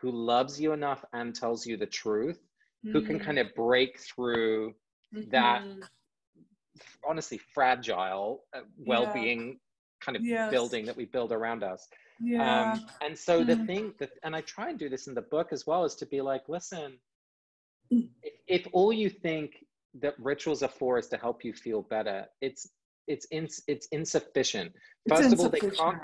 who loves you enough and tells you the truth, who can Mm, kind of break through that mhm. Honestly fragile uh, well-being kind of Yes. building that we build around us. yeah Um, and so the Mm. thing that, and I try and do this in the book as well, is to be like, listen, Mm. if, if all you think that rituals are for is to help you feel better, it's it's ins it's insufficient. It's First of all, they can't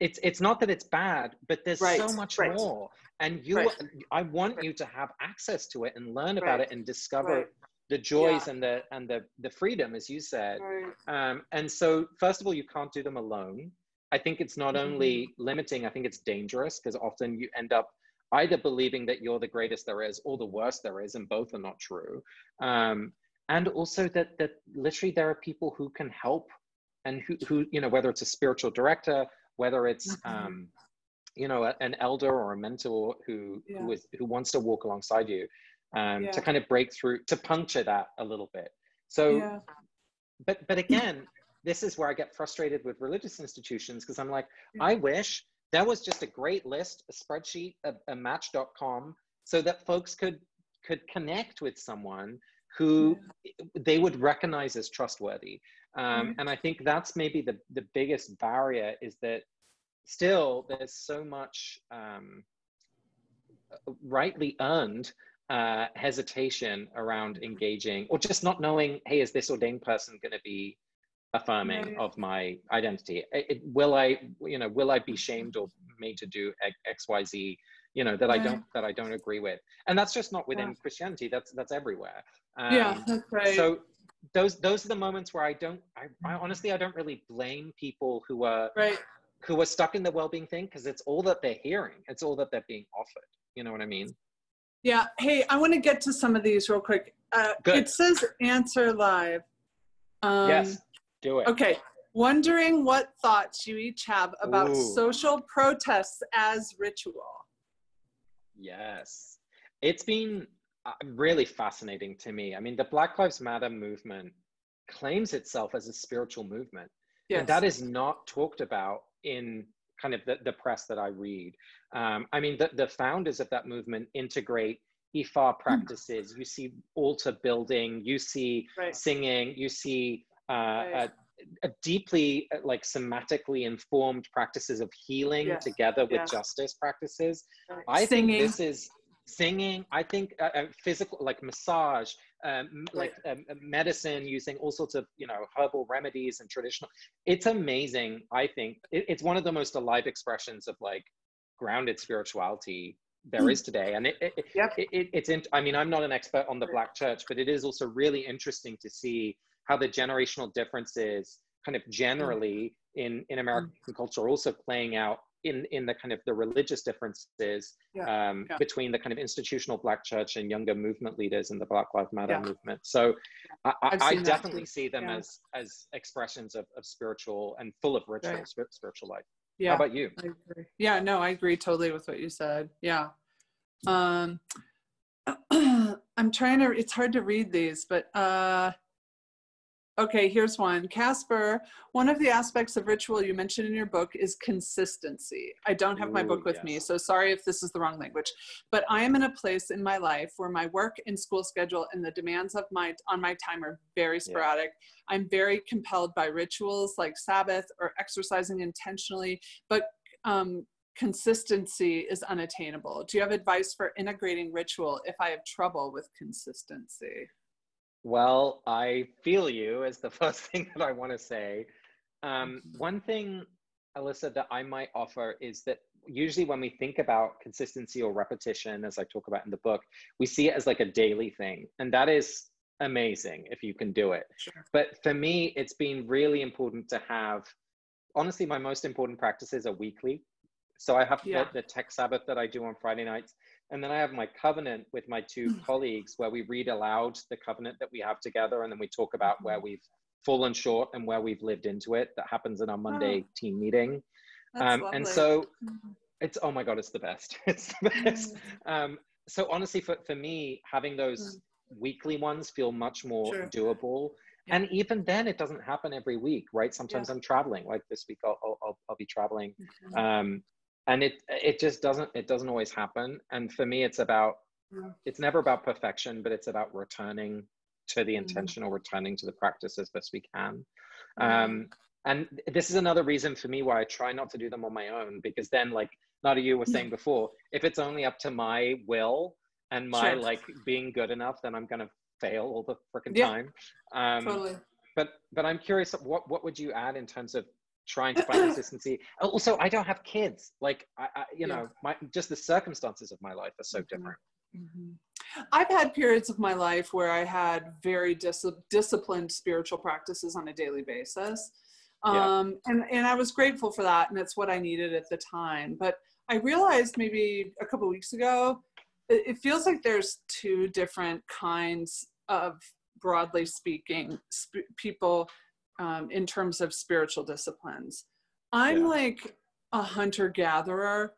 it's it's not that it's bad but there's so much right. more and you Right. i want you to have access to it and learn about Right, it and discover right. The joys and the and the the freedom as you said Right. um, and so first of all you can't do them alone i think it's not Mhm. only limiting i think it's dangerous because often you end up either believing that you're the greatest there is or the worst there is and both are not true um, and also that that literally there are people who can help and who, who you know whether it's a spiritual director whether it's Mhm. um, you know a- an elder or a mentor who Yeah. who is who wants to walk alongside you um, Yeah. to kind of break through to puncture that a little bit so yeah. but but again this is where i get frustrated with religious institutions because i'm like Yeah. i wish there was just a great list a spreadsheet a, a match.com so that folks could could connect with someone who they would recognize as trustworthy um, Right. and i think that's maybe the the biggest barrier is that still there's so much um, rightly earned uh, hesitation around engaging or just not knowing hey is this ordained person going to be affirming Right. of my identity it, it- will i you know will i be shamed or made to do xyz you know that i don't that i don't agree with and that's just not within Yeah. christianity that's that's everywhere yeah, Um, that's right. so those those are the moments where i don't I, I honestly i don't really blame people who are right. who are stuck in the well-being thing because it's all that they're hearing it's all that they're being offered you know what i mean Yeah. Hey, I want to get to some of these real quick. Uh, Good. It says answer live. Um, yes do it Okay. Wondering what thoughts you each have about Ooh. social protests as ritual. yes it's been uh, really fascinating to me i mean the black lives matter movement claims itself as a spiritual movement Yes. And that is not talked about in kind of the, the press that I read. Um, I mean, the, the founders of that movement integrate Ifa practices. You see altar building, you see Right. singing, you see uh, Right. a, a deeply uh, like somatically informed practices of healing Yes. together with Yes. justice practices. Right. I Singing. think this is singing. I think uh, uh, physical, like massage, um, like um, uh, medicine, using all sorts of you know herbal remedies and traditional. It's amazing. I think it, it's one of the most alive expressions of like grounded spirituality there is today, and it, it, Yep. it, it, it's in, i mean i'm not an expert on the black church but it is also really interesting to see how the generational differences kind of generally in in american culture are also playing out in in the kind of the religious differences Yeah. um, Yeah. between the kind of institutional black church and younger movement leaders in the black lives matter Yeah. movement so i, I, definitely see them as as expressions of, of spiritual and full of ritual Right. spir- spiritual life Yeah. how about you I agree. Yeah, no, I agree totally with what you said. Yeah. Um, I'm trying to, it's hard to read these, but uh, okay, here's one. Casper, one of the aspects of ritual you mentioned in your book is consistency. I don't have my book with me, so sorry if this is the wrong language, but I am in a place in my life where my work and school schedule and the demands of my on my time are very sporadic. I'm very compelled by rituals like Sabbath or exercising intentionally, but um, consistency is unattainable. Do you have advice for integrating ritual if I have trouble with consistency? Well, I feel you is the first thing that I want to say. Um, mm-hmm. one thing, Alyssa, that I might offer is that usually when we think about consistency or repetition, as I talk about in the book, we see it as like a daily thing. And that is amazing if you can do it. Sure. But for me, it's been really important to have, honestly, my most important practices are weekly. So I have yeah. the, the tech Sabbath that I do on Friday nights. And then I have my covenant with my two mm. colleagues where we read aloud the covenant that we have together. And then we talk about where mm-hmm. we've fallen short and where we've lived into it. That happens in our Monday oh. team meeting. Um, and so mm-hmm. it's, oh my God, it's the best. It's the best. Mm. Um, so honestly, for, for me, having those mm weekly ones feel much more sure. doable. Yeah. And even then, it doesn't happen every week, right? Sometimes yeah. I'm traveling. Like this week, I'll I'll, I'll be traveling, mm-hmm. um, and it it just doesn't it doesn't always happen. And for me, it's about it's never about perfection, but it's about returning to the mm-hmm. intentional, returning to the practice as best we can. Mm-hmm. Um, and this is another reason for me why I try not to do them on my own, because then, like Nadia, you were saying before, if it's only up to my will, and my sure. like being good enough, then I'm gonna fail all the freaking yeah. time. Um, totally. But but I'm curious, what what would you add in terms of trying to find consistency? Also, I don't have kids. Like I, I you yeah. know, my just the circumstances of my life are so mm-hmm. different. Mm-hmm. I've had periods of my life where I had very dis- disciplined spiritual practices on a daily basis. Um, yeah. and, and I was grateful for that. And it's what I needed at the time. But I realized maybe a couple weeks ago it feels like there's two different kinds of broadly speaking sp- people um, in terms of spiritual disciplines i'm yeah. like a hunter gatherer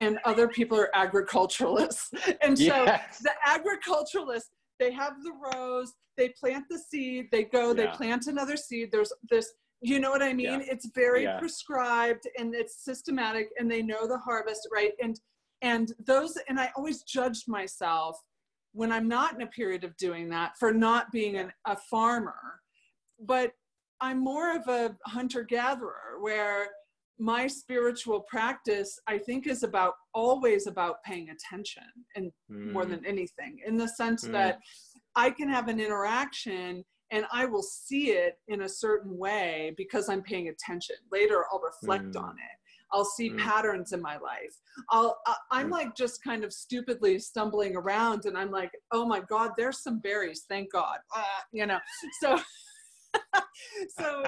and other people are agriculturalists and so yes. the agriculturalists they have the rows they plant the seed they go yeah. they plant another seed there's this you know what i mean yeah. it's very prescribed and it's systematic and they know the harvest right and and those and i always judged myself when i'm not in a period of doing that for not being an, a farmer but i'm more of a hunter gatherer where my spiritual practice i think is about always about paying attention and mm. more than anything in the sense mm. that i can have an interaction and i will see it in a certain way because i'm paying attention later i'll reflect mm. on it I'll see mm. patterns in my life. I'll I'm mm. like just kind of stupidly stumbling around, and I'm like, oh my god, there's some berries, thank God, uh, you know. So so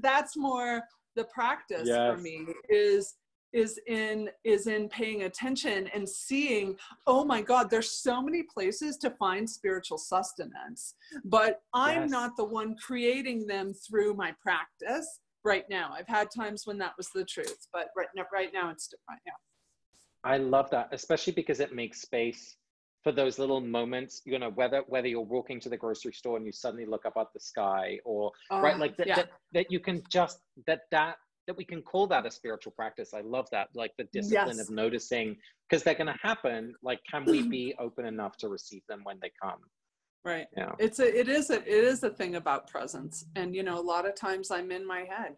that's more the practice yes. for me is is in is in paying attention and seeing oh my god there's so many places to find spiritual sustenance but i'm yes. not the one creating them through my practice right now. I've had times when that was the truth, but right now, right now it's different. Yeah. I love that, especially because it makes space for those little moments. You know, whether whether you're walking to the grocery store and you suddenly look up at the sky, or uh, right, like that, yeah. that, that you can just that that that we can call that a spiritual practice. I love that, like the discipline yes. of noticing, because they're going to happen. Like, can we be open enough to receive them when they come? right yeah it's a it is a it is a thing about presence and you know a lot of times i'm in my head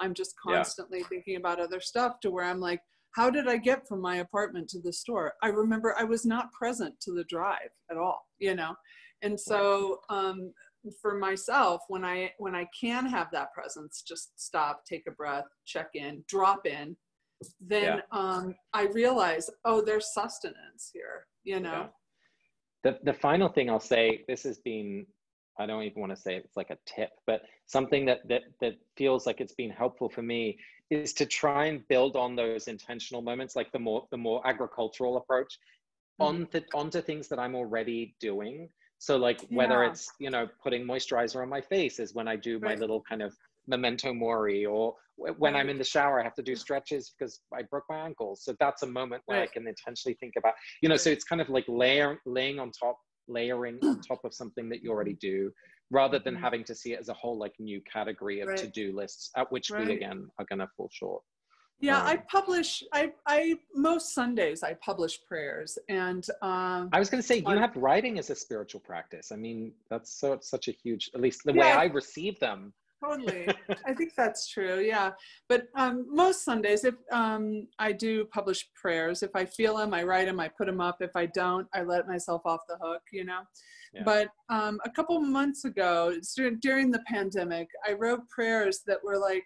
i'm just constantly yeah. thinking about other stuff to where i'm like how did i get from my apartment to the store? I remember i was not present to the drive at all you know? And so um for myself when i when i can have that presence just stop take a breath check in drop in then yeah. um i realize oh there's sustenance here you know? Yeah. The, the final thing I'll say, this has been, I don't even want to say it's like a tip, but something that, that, that feels like it's been helpful for me is to try and build on those intentional moments, like the more, the more agricultural approach mm-hmm. on the, onto things that I'm already doing. So like whether yeah. it's, you know, putting moisturizer on my face is when I do my little kind of memento mori or when i'm in the shower i have to do stretches because i broke my ankles so that's a moment where right. i can intentionally think about you know so it's kind of like layer, laying on top layering on top of something that you already do rather than mm-hmm. having to see it as a whole like new category of right. to-do lists at which right. we again are going to fall short yeah um, i publish i i most sundays i publish prayers and um i was going to say you have writing as a spiritual practice i mean that's so such a huge at least the yeah, way i receive them totally. I think that's true. Yeah. But um, most Sundays, if um, I do publish prayers, if I feel them, I write them, I put them up. If I don't, I let myself off the hook, you know? Yeah. But um, a couple months ago, during the pandemic, I wrote prayers that were like,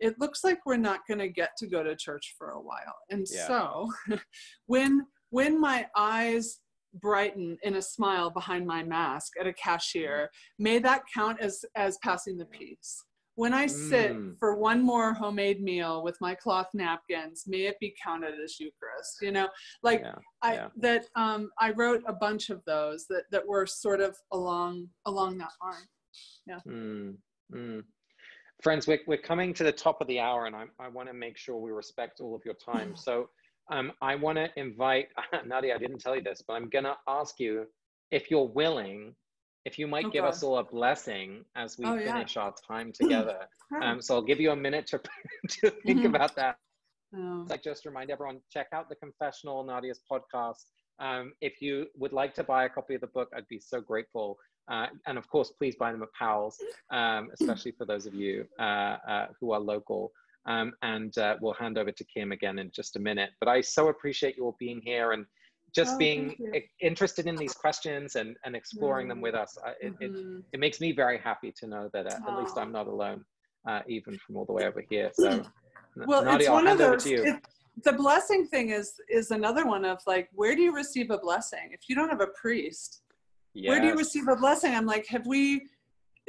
it looks like we're not going to get to go to church for a while. And yeah. so when when my eyes brighten in a smile behind my mask at a cashier, may that count as as passing the peace. When I sit mm. for one more homemade meal with my cloth napkins, may it be counted as Eucharist. You know, like yeah, I yeah. that um, I wrote a bunch of those that that were sort of along along that line. Yeah. Mm. Mm. Friends, we're, we're coming to the top of the hour and I, I want to make sure we respect all of your time. So um, I want to invite, Nadia, I didn't tell you this, but I'm going to ask you if you're willing, if you might oh, give God. us all a blessing as we oh, finish yeah. our time together. um, so I'll give you a minute to, to think mm-hmm. about that. Oh. Like just remind everyone, check out the Confessional Nadia's podcast. Um, if you would like to buy a copy of the book, I'd be so grateful. Uh, and of course, please buy them at Powell's, um, especially for those of you uh, uh, who are local. Um, and uh, we'll hand over to Kim again in just a minute. But I so appreciate you all being here and just oh, being interested in these questions and, and exploring mm. them with us. I, it, mm-hmm. it, it, makes me very happy to know that uh, at least I'm not alone, uh, even from all the way over here. So, well, Nadia, it's one of those. It, the blessing thing is is another one of like, where do you receive a blessing if you don't have a priest? Yes. Where do you receive a blessing? I'm like, have we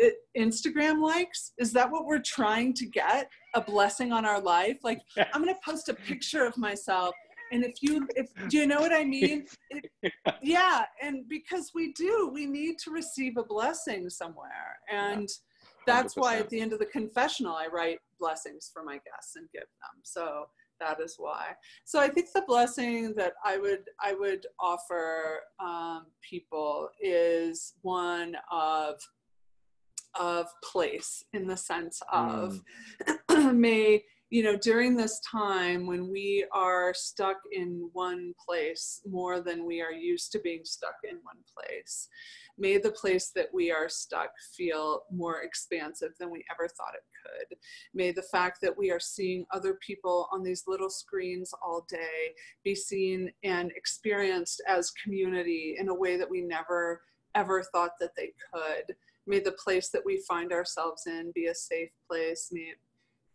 it, Instagram likes? Is that what we're trying to get? A blessing on our life? Like, I'm gonna post a picture of myself, and if you, if do you know what I mean? It, yeah, and because we do, we need to receive a blessing somewhere, and yeah, that's why at the end of the confessional, I write blessings for my guests and give them. So that is why. So I think the blessing that I would I would offer um, people is one of of place in the sense of mm. may you know during this time when we are stuck in one place more than we are used to being stuck in one place may the place that we are stuck feel more expansive than we ever thought it could may the fact that we are seeing other people on these little screens all day be seen and experienced as community in a way that we never ever thought that they could May the place that we find ourselves in be a safe place. May it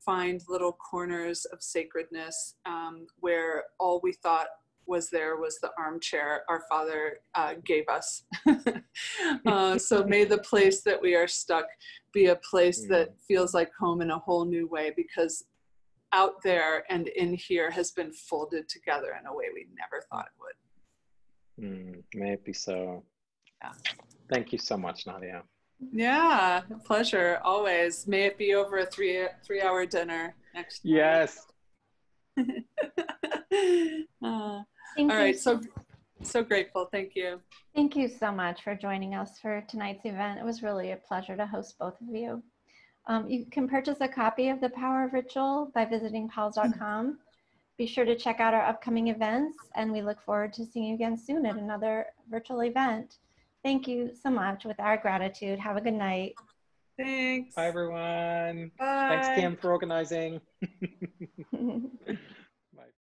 find little corners of sacredness um, where all we thought was there was the armchair our father uh, gave us. uh, so may the place that we are stuck be a place mm. that feels like home in a whole new way because out there and in here has been folded together in a way we never thought it would. Mm, may it be so. Yeah. Thank you so much, Nadia. Yeah, pleasure always. May it be over a three three hour dinner next. Time. Yes. uh, all right, so so grateful. Thank you. Thank you so much for joining us for tonight's event. It was really a pleasure to host both of you. Um, you can purchase a copy of The Power of Ritual by visiting powells.com. Be sure to check out our upcoming events, and we look forward to seeing you again soon at another virtual event. Thank you so much. With our gratitude. Have a good night. Thanks. Bye, everyone. Bye. Thanks, Kim, for organizing.